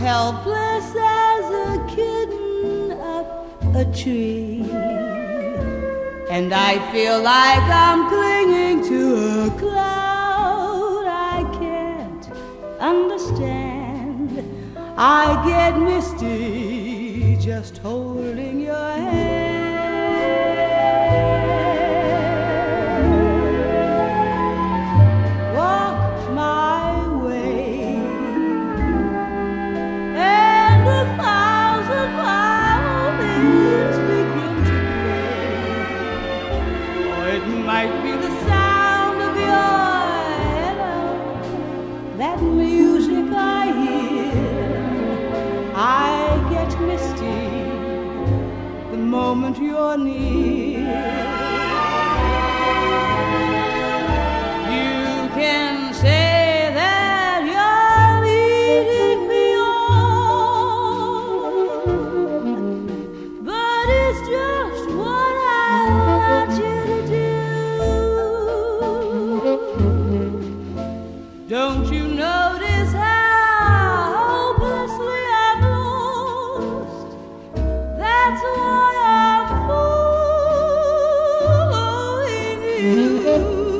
helpless as a kitten a tree. And I feel like I'm clinging to a cloud I can't understand. I get misty just holding your hand. That music I hear. I get misty the moment you're near.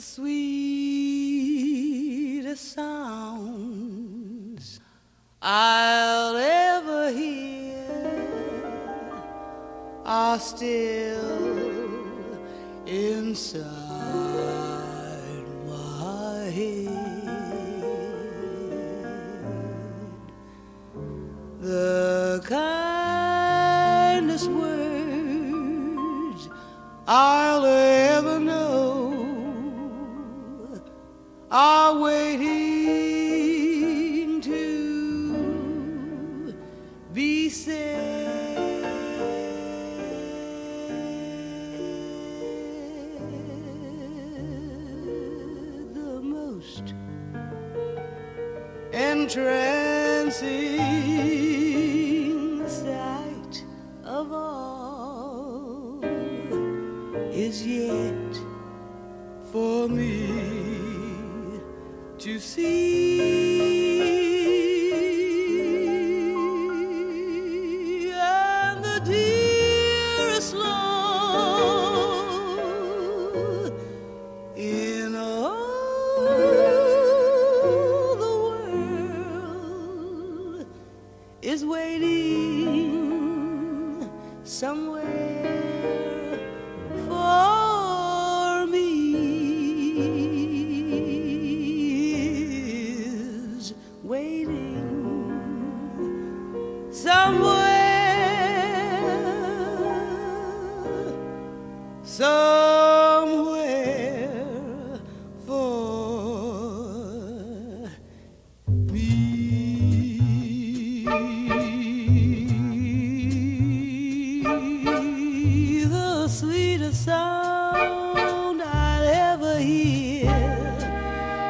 sweetest sounds I'll ever hear are still inside my head. The kindest waiting to be said. The most entrancing sight of all is yet for me to see. And the dearest love in all the world is waiting somewhere for me. The sweetest sound I'll ever hear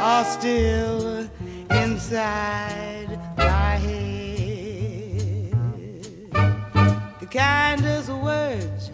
are still inside my head. The kindest words